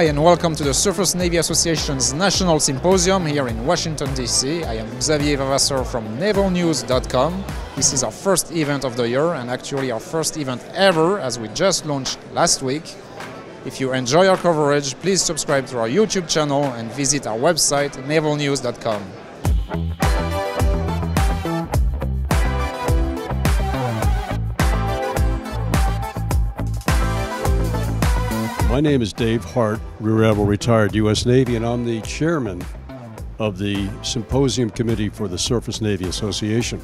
Hi and welcome to the Surface Navy Association's National Symposium here in Washington DC. I am Xavier Vavasseur from navalnews.com. This is our first event of the year and actually our first event ever as we just launched last week. If you enjoy our coverage, please subscribe to our YouTube channel and visit our website navalnews.com. My name is Dave Hart, Rear Admiral retired U.S. Navy, and I'm the chairman of the Symposium Committee for the Surface Navy Association.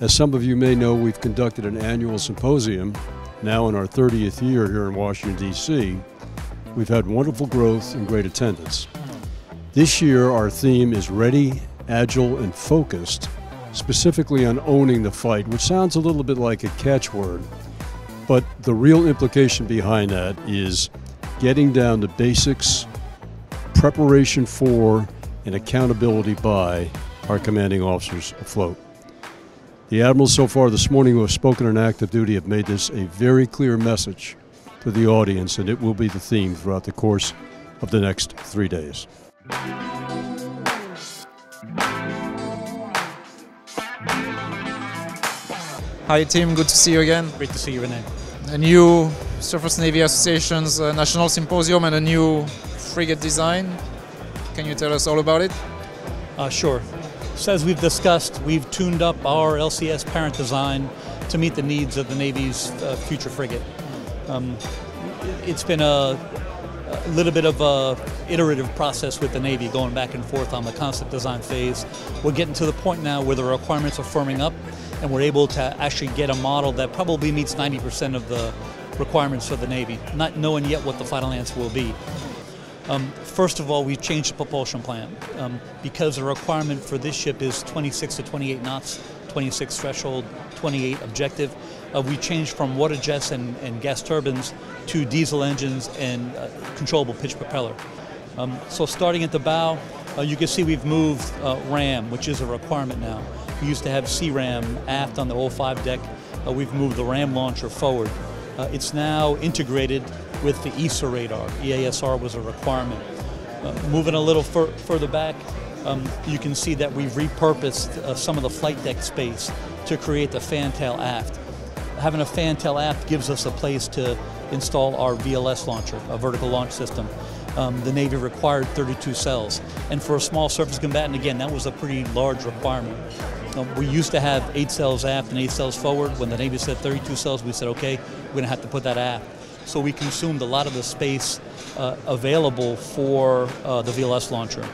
As some of you may know, we've conducted an annual symposium, now in our 30th year here in Washington, D.C. We've had wonderful growth and great attendance. This year, our theme is Ready, Agile, and Focused, specifically on owning the fight, which sounds a little bit like a catchword. But the real implication behind that is getting down to basics, preparation for, and accountability by our commanding officers afloat. The admirals so far this morning who have spoken on active duty have made this a very clear message to the audience, and it will be the theme throughout the course of the next three days. Hi Tim, good to see you again. Great to see you, Rene. A new Surface Navy Association's uh, National Symposium and a new frigate design. Can you tell us all about it? Uh, sure. So as we've discussed, we've tuned up our LCS parent design to meet the needs of the Navy's uh, future frigate. Um, it's been a, a, little bit of a iterative process with the Navy, going back and forth on the concept design phase. We're getting to the point now where the requirements are firming up, and we're able to actually get a model that probably meets 90% of the requirements for the Navy, not knowing yet what the final answer will be. Um, first of all, we've changed the propulsion plan um, because the requirement for this ship is 26 to 28 knots, 26 threshold, 28 objective. Uh, we changed from water jets and, and, gas turbines to diesel engines and uh, controllable pitch propeller. Um, so starting at the bow, uh, you can see we've moved uh, RAM, which is a requirement now. We used to have SeaRAM aft on the 05 deck. Uh, we've moved the RAM launcher forward. Uh, it's now integrated with the EASR radar. EASR was a requirement. Uh, moving a little fur further back, um, you can see that we've repurposed uh, some of the flight deck space to create the fantail aft. Having a fantail aft gives us a place to install our VLS launcher, a vertical launch system. Um, the Navy required 32 cells. And for a small surface combatant, again, that was a pretty large requirement. Um, we used to have eight cells aft and eight cells forward. When the Navy said 32 cells, we said, okay, we're going to have to put that aft. So we consumed a lot of the space uh, available for uh, the VLS launcher.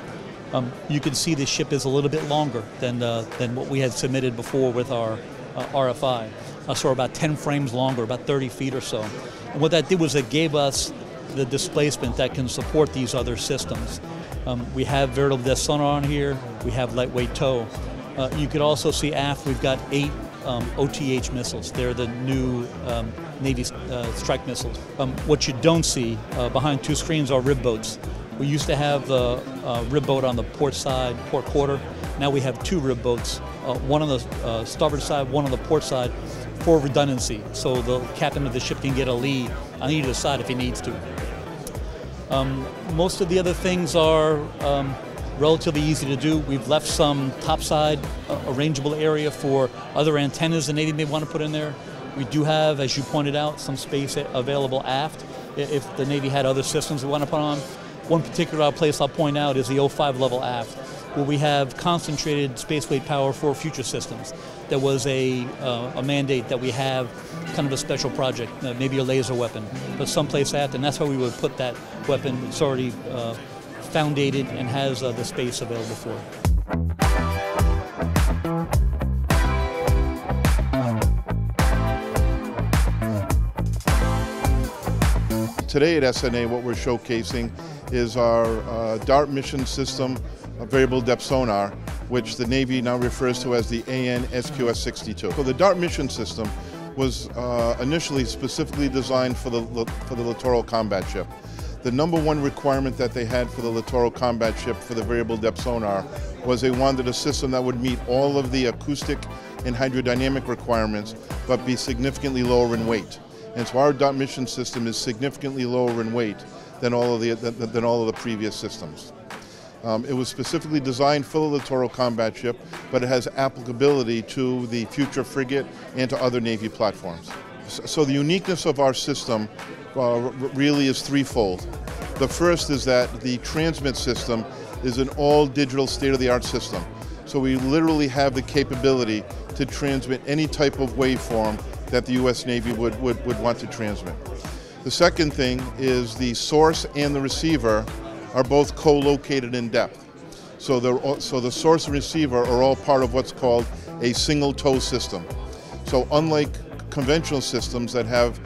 Um, you can see the ship is a little bit longer than, uh, than what we had submitted before with our uh, RFI. Uh, so about 10 frames longer, about 30 feet or so. And what that did was it gave us the displacement that can support these other systems. Um, we have variable depth sonar on here, we have lightweight tow. Uh, you could also see aft we've got eight um, OTH missiles. They're the new um, Navy uh, strike missiles. Um, what you don't see uh, behind two screens are rib boats. We used to have the uh, rib boat on the port side, port quarter. Now we have two rib boats, uh, one on the uh, starboard side, one on the port side, for redundancy. So the captain of the ship can get a lead on either side if he needs to. Um, most of the other things are um, relatively easy to do. We've left some topside uh, arrangeable area for other antennas the Navy may want to put in there. We do have, as you pointed out, some space available aft if the Navy had other systems they want to put on. One particular place I'll point out is the 05 level aft, where we have concentrated space weight power for future systems. There was a, uh, a mandate that we have kind of a special project, uh, maybe a laser weapon, but someplace aft, and that's where we would put that weapon. It's already uh, foundated and has uh, the space available for it. Today at SNA, what we're showcasing is our uh, DART mission system, variable depth sonar, which the Navy now refers to as the AN SQS-62. So the DART mission system was uh, initially specifically designed for the, for the littoral combat ship. The number one requirement that they had for the littoral combat ship for the variable depth sonar was they wanted a system that would meet all of the acoustic and hydrodynamic requirements, but be significantly lower in weight. And so our DART mission system is significantly lower in weight than all of the, than, all of the previous systems. Um, it was specifically designed for the littoral combat ship, but it has applicability to the future frigate and to other Navy platforms. So the uniqueness of our system uh, really is threefold. The first is that the transmit system is an all digital state of the art system. So we literally have the capability to transmit any type of waveform that the US Navy would, would, would want to transmit. The second thing is the source and the receiver are both co-located in depth. So the, so the source and receiver are all part of what's called a single tow system. So unlike conventional systems that have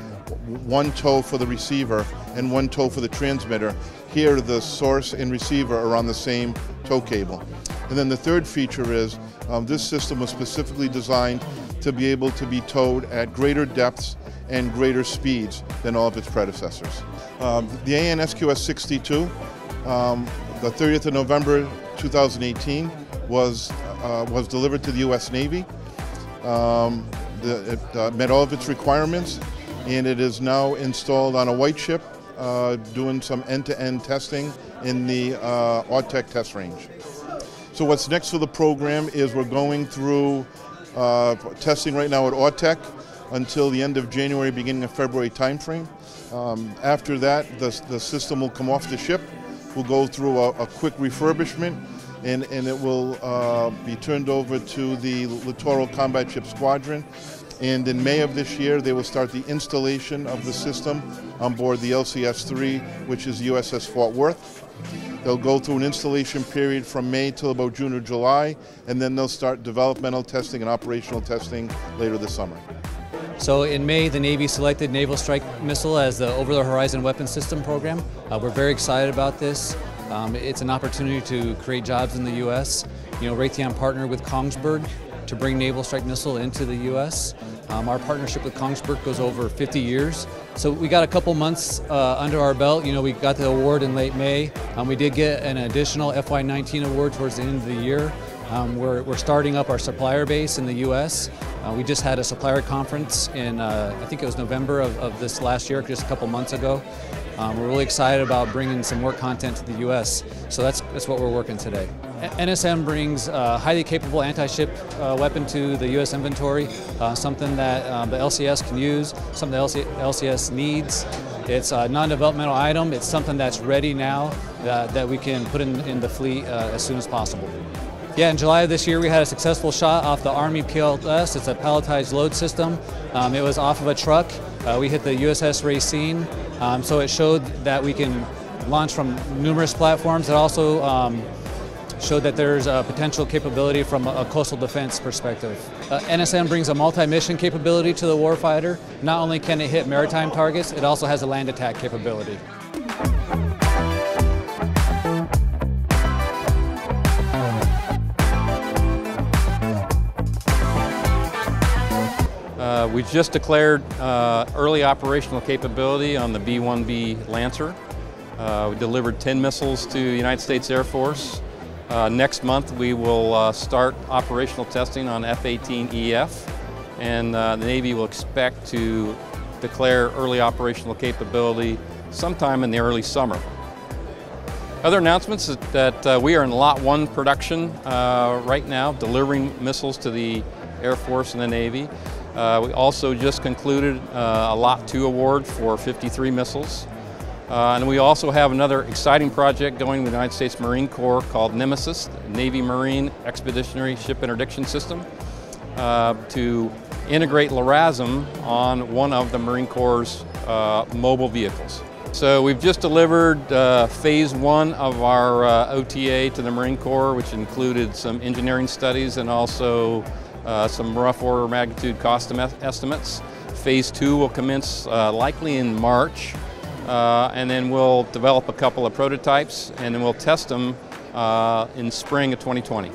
one tow for the receiver and one tow for the transmitter, here the source and receiver are on the same tow cable. And then the third feature is um, this system was specifically designed to be able to be towed at greater depths and greater speeds than all of its predecessors. Um, the AN SQS 62 um, the 30th of November 2018 was, uh, was delivered to the U.S. Navy. Um, the, it uh, met all of its requirements and it is now installed on a white ship uh, doing some end-to-end -end testing in the uh, AUTEC test range. So what's next for the program is we're going through uh, testing right now at AUTEC until the end of January, beginning of February timeframe. Um, after that, the, the system will come off the ship will go through a, a quick refurbishment and, and it will uh, be turned over to the Littoral Combat Ship Squadron. And in May of this year, they will start the installation of the system on board the LCS-3, which is USS Fort Worth. They'll go through an installation period from May till about June or July, and then they'll start developmental testing and operational testing later this summer. So in May, the Navy selected Naval Strike Missile as the Over-the-Horizon Weapon System program. Uh, we're very excited about this. Um, it's an opportunity to create jobs in the U.S. You know, Raytheon partnered with Kongsberg to bring Naval Strike Missile into the U.S. Um, our partnership with Kongsberg goes over 50 years. So we got a couple months uh, under our belt. You know, we got the award in late May. Um, we did get an additional FY19 award towards the end of the year. Um, we're, we're starting up our supplier base in the U.S. Uh, we just had a supplier conference in, uh, I think it was November of, of, this last year, just a couple months ago. Um, we're really excited about bringing some more content to the U.S., so that's, that's what we're working today. NSM brings a highly capable anti-ship uh, weapon to the U.S. inventory, uh, something that um, the LCS can use, something the LC LCS needs. It's a non-developmental item. It's something that's ready now that we can put in, in the fleet uh, as soon as possible. Yeah, in July of this year, we had a successful shot off the Army PLS. It's a palletized load system. Um, it was off of a truck. Uh, we hit the USS Racine, um, so it showed that we can launch from numerous platforms. It also um, showed that there's a potential capability from a coastal defense perspective. Uh, NSM brings a multi-mission capability to the warfighter. Not only can it hit maritime targets, it also has a land attack capability. Uh, we just declared uh, early operational capability on the B-1B Lancer. Uh, we delivered 10 missiles to the United States Air Force. Uh, next month we will uh, start operational testing on F-18EF and uh, the Navy will expect to declare early operational capability sometime in the early summer. Other announcements is that we are in Lot 1 production right now, delivering missiles to the Air Force and the Navy. Uh, we also just concluded uh, a Lot 2 award for 53 missiles. Uh, and we also have another exciting project going with the United States Marine Corps called Nemesis, Navy Marine Expeditionary Ship Interdiction System, uh, to integrate LRASM on one of the Marine Corps' uh, mobile vehicles. So we've just delivered uh, phase one of our OTA to the Marine Corps, which included some engineering studies and also uh, some rough order magnitude cost estimates. Phase two will commence uh, likely in March, uh, and then we'll develop a couple of prototypes, and then we'll test them uh, in spring of 2020.